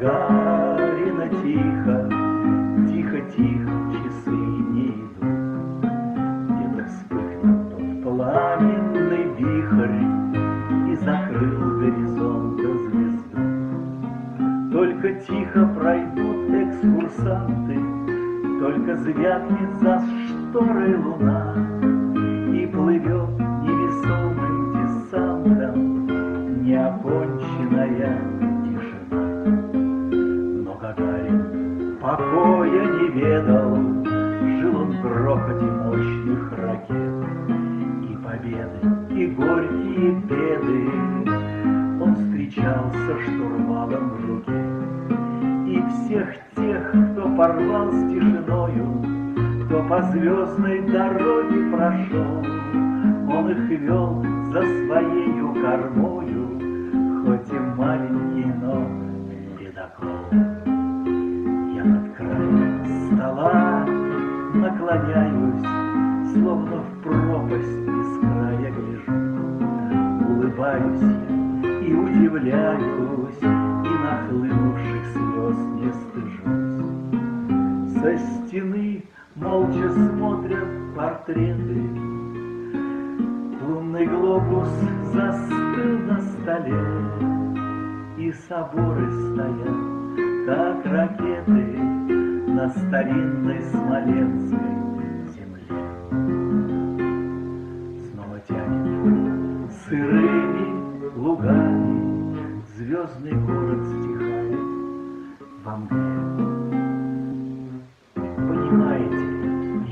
Гагарина тихо, тихо-тихо часы не идут. Где-то вспыхнет тот пламенный вихрь И закрыл горизонта звезду. Только тихо пройдут экскурсанты, Только звякнет за шторой луна, И плывет невесомым десантом Неоконченная ведал, Жил он в грохоте мощных ракет, И победы, и горькие беды. Он встречал со штурвалом в руке. И всех тех, кто порвал с тишиною, Кто по звездной дороге прошел, Он их вел за своею кормою, наклоняюсь, Словно в пропасть без края гляжу. Улыбаюсь я и удивляюсь, И нахлынувших слез не стыжусь. Со стены молча смотрят портреты, Лунный глобус застыл на столе, И соборы стоят, как ракеты, На старинной смоленской земле. Снова тянет сырыми лугами, Звездный город стихает во мгле. Понимаете,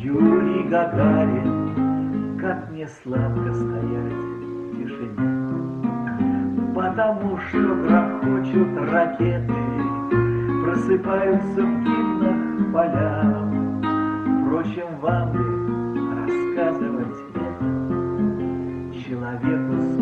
Юрий Гагарин, Как мне сладко стоять в тишине, Потому что грохочут ракеты, Просыпаются в гимнах полям. Впрочем, вам ли рассказывать это человеку